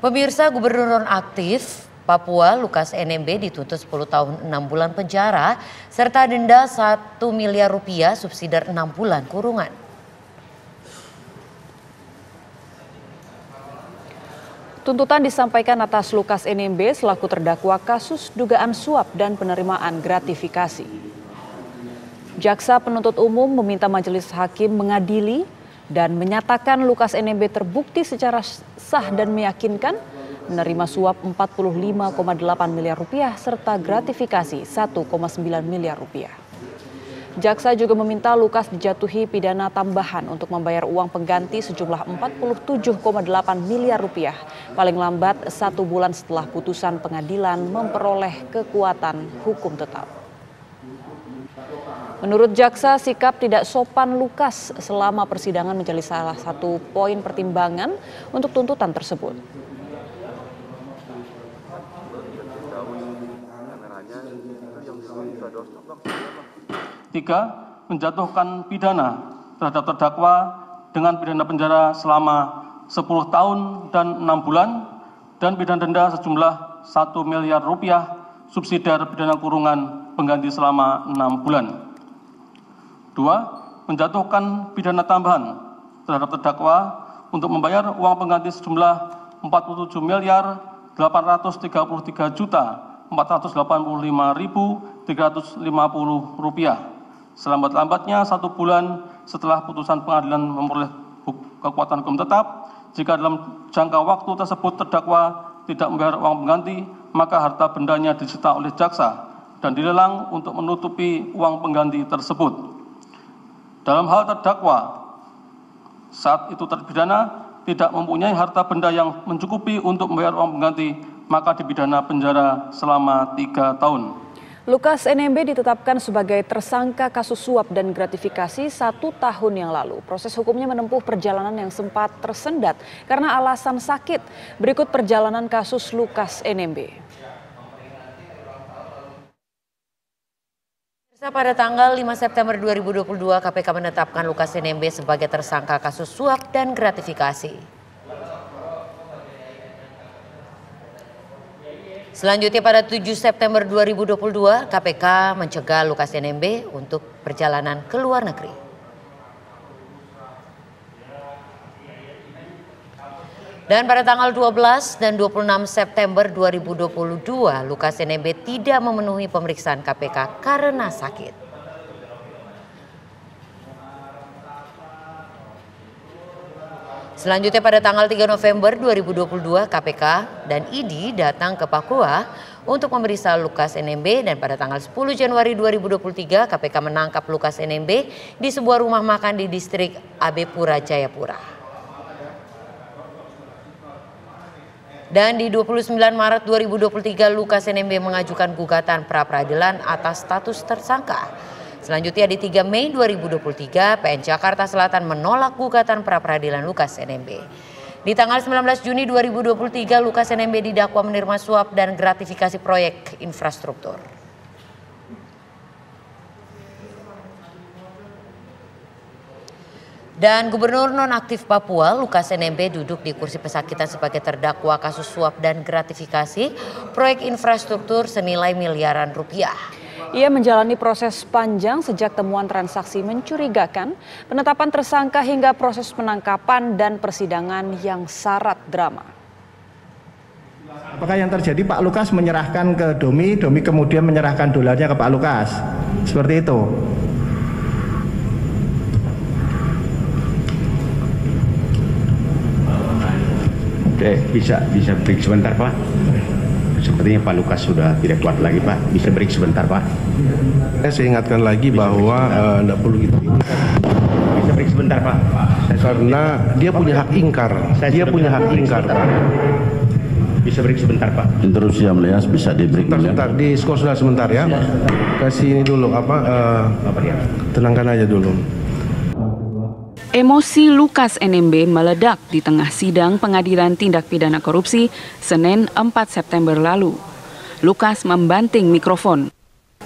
Pemirsa Gubernur Nonaktif Papua Lukas NMB dituntut 10 tahun 6 bulan penjara serta denda 1 miliar rupiah subsidi 6 bulan kurungan. Tuntutan disampaikan atas Lukas NMB selaku terdakwa kasus dugaan suap dan penerimaan gratifikasi. Jaksa penuntut umum meminta majelis hakim mengadili dan menyatakan Lukas NMB terbukti secara sah dan meyakinkan menerima suap 45,8 miliar rupiah serta gratifikasi 1,9 miliar rupiah. Jaksa juga meminta Lukas dijatuhi pidana tambahan untuk membayar uang pengganti sejumlah 47,8 miliar rupiah paling lambat satu bulan setelah putusan pengadilan memperoleh kekuatan hukum tetap. Menurut jaksa, sikap tidak sopan Lukas selama persidangan menjadi salah satu poin pertimbangan untuk tuntutan tersebut. Tiga, menjatuhkan pidana terhadap terdakwa dengan pidana penjara selama 10 tahun dan 6 bulan dan pidana denda sejumlah 1 miliar rupiah subsidi pidana kurungan pengganti selama 6 bulan. Dua, menjatuhkan pidana tambahan terhadap terdakwa untuk membayar uang pengganti sejumlah 47 miliar 833 juta 485.350 rupiah. Selambat-lambatnya satu bulan setelah putusan pengadilan memperoleh kekuatan hukum tetap jika dalam jangka waktu tersebut terdakwa tidak membayar uang pengganti maka harta bendanya disita oleh jaksa dan dilelang untuk menutupi uang pengganti tersebut dalam hal terdakwa saat itu terpidana tidak mempunyai harta benda yang mencukupi untuk membayar uang pengganti, maka dipidana penjara selama tiga tahun. Lukas NMB ditetapkan sebagai tersangka kasus suap dan gratifikasi satu tahun yang lalu. Proses hukumnya menempuh perjalanan yang sempat tersendat karena alasan sakit. Berikut perjalanan kasus Lukas NMB. Pada tanggal 5 September 2022, KPK menetapkan Lukas NMB sebagai tersangka kasus suap dan gratifikasi. Selanjutnya pada 7 September 2022, KPK mencegah Lukas NMB untuk perjalanan ke luar negeri. Dan pada tanggal 12 dan 26 September 2022, Lukas NMB tidak memenuhi pemeriksaan KPK karena sakit. Selanjutnya pada tanggal 3 November 2022 KPK dan ID datang ke Papua untuk memeriksa Lukas NMB dan pada tanggal 10 Januari 2023 KPK menangkap Lukas NMB di sebuah rumah makan di distrik Abepura Jayapura. Dan di 29 Maret 2023 Lukas NMB mengajukan gugatan pra peradilan atas status tersangka. Selanjutnya di 3 Mei 2023 PN Jakarta Selatan menolak gugatan pra peradilan Lukas NMB. Di tanggal 19 Juni 2023 Lukas NMB didakwa menerima suap dan gratifikasi proyek infrastruktur. Dan Gubernur Nonaktif Papua Lukas NMB duduk di kursi pesakitan sebagai terdakwa kasus suap dan gratifikasi proyek infrastruktur senilai miliaran rupiah. Ia menjalani proses panjang sejak temuan transaksi mencurigakan, penetapan tersangka hingga proses penangkapan dan persidangan yang syarat drama. Apakah yang terjadi Pak Lukas menyerahkan ke Domi, Domi kemudian menyerahkan dolarnya ke Pak Lukas? Seperti itu. Eh, bisa bisa break sebentar Pak. Sepertinya Pak Lukas sudah tidak kuat lagi Pak. Bisa break sebentar Pak. Saya ingatkan lagi bisa bahwa tidak uh, perlu gitu. Bisa break sebentar Pak. Saya Karena dia punya hak ingkar. Saya dia punya hak ingkar. Pak. Bisa break sebentar Pak. Interupsi yang melihat bisa di break. Sebentar, sebentar. di skor sudah sebentar ya. Kasih ini dulu apa? Uh, tenangkan aja dulu. Emosi Lukas NMB meledak di tengah sidang pengadilan tindak pidana korupsi Senin 4 September lalu. Lukas membanting mikrofon.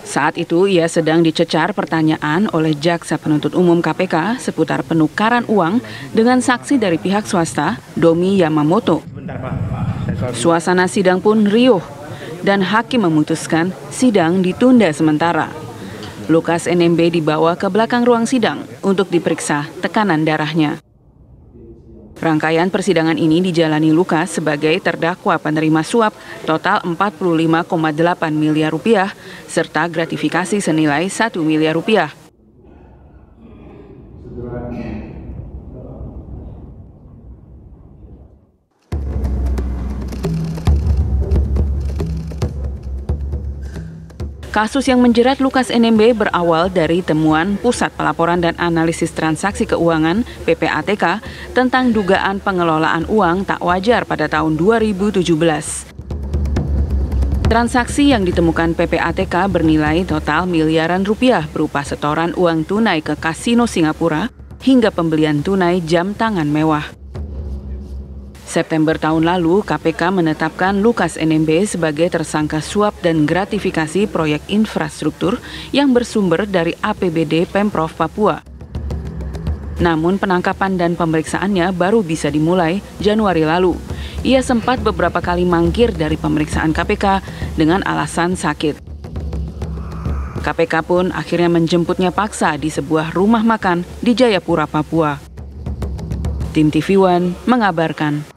Saat itu ia sedang dicecar pertanyaan oleh jaksa penuntut umum KPK seputar penukaran uang dengan saksi dari pihak swasta, Domi Yamamoto. Suasana sidang pun riuh dan hakim memutuskan sidang ditunda sementara. Lukas NMB dibawa ke belakang ruang sidang untuk diperiksa tekanan darahnya. Rangkaian persidangan ini dijalani Lukas sebagai terdakwa penerima suap total 45,8 miliar rupiah serta gratifikasi senilai 1 miliar rupiah. Kasus yang menjerat Lukas NMB berawal dari temuan Pusat Pelaporan dan Analisis Transaksi Keuangan (PPATK) tentang dugaan pengelolaan uang tak wajar pada tahun 2017. Transaksi yang ditemukan PPATK bernilai total miliaran rupiah berupa setoran uang tunai ke kasino Singapura hingga pembelian tunai jam tangan mewah. September tahun lalu, KPK menetapkan Lukas NMB sebagai tersangka suap dan gratifikasi proyek infrastruktur yang bersumber dari APBD Pemprov Papua. Namun penangkapan dan pemeriksaannya baru bisa dimulai Januari lalu. Ia sempat beberapa kali mangkir dari pemeriksaan KPK dengan alasan sakit. KPK pun akhirnya menjemputnya paksa di sebuah rumah makan di Jayapura, Papua. Tim TV One mengabarkan.